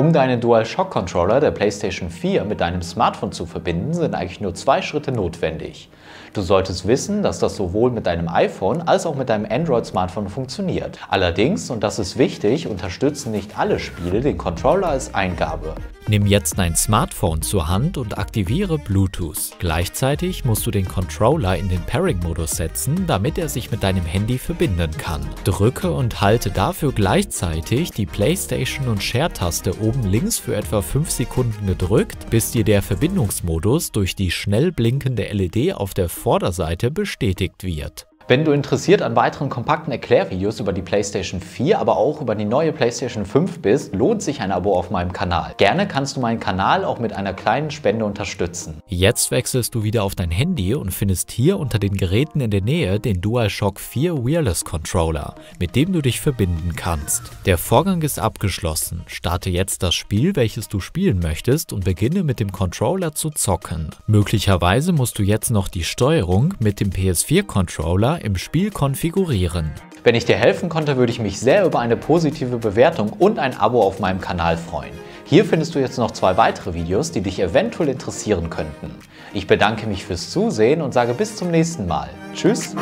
Um deinen DualShock-Controller der PlayStation 4 mit deinem Smartphone zu verbinden, sind eigentlich nur zwei Schritte notwendig. Du solltest wissen, dass das sowohl mit deinem iPhone als auch mit deinem Android-Smartphone funktioniert. Allerdings, und das ist wichtig, unterstützen nicht alle Spiele den Controller als Eingabe. Nimm jetzt dein Smartphone zur Hand und aktiviere Bluetooth. Gleichzeitig musst du den Controller in den Pairing-Modus setzen, damit er sich mit deinem Handy verbinden kann. Drücke und halte dafür gleichzeitig die PlayStation und Share-Taste oben links für etwa 5 Sekunden gedrückt, bis dir der Verbindungsmodus durch die schnell blinkende LED auf der Vorderseite bestätigt wird. Wenn du interessiert an weiteren kompakten Erklärvideos über die PlayStation 4, aber auch über die neue PlayStation 5 bist, lohnt sich ein Abo auf meinem Kanal. Gerne kannst du meinen Kanal auch mit einer kleinen Spende unterstützen. Jetzt wechselst du wieder auf dein Handy und findest hier unter den Geräten in der Nähe den DualShock 4 Wireless Controller, mit dem du dich verbinden kannst. Der Vorgang ist abgeschlossen. Starte jetzt das Spiel, welches du spielen möchtest und beginne mit dem Controller zu zocken. Möglicherweise musst du jetzt noch die Steuerung mit dem PS4-Controller im Spiel konfigurieren. Wenn ich dir helfen konnte, würde ich mich sehr über eine positive Bewertung und ein Abo auf meinem Kanal freuen. Hier findest du jetzt noch zwei weitere Videos, die dich eventuell interessieren könnten. Ich bedanke mich fürs Zusehen und sage bis zum nächsten Mal. Tschüss!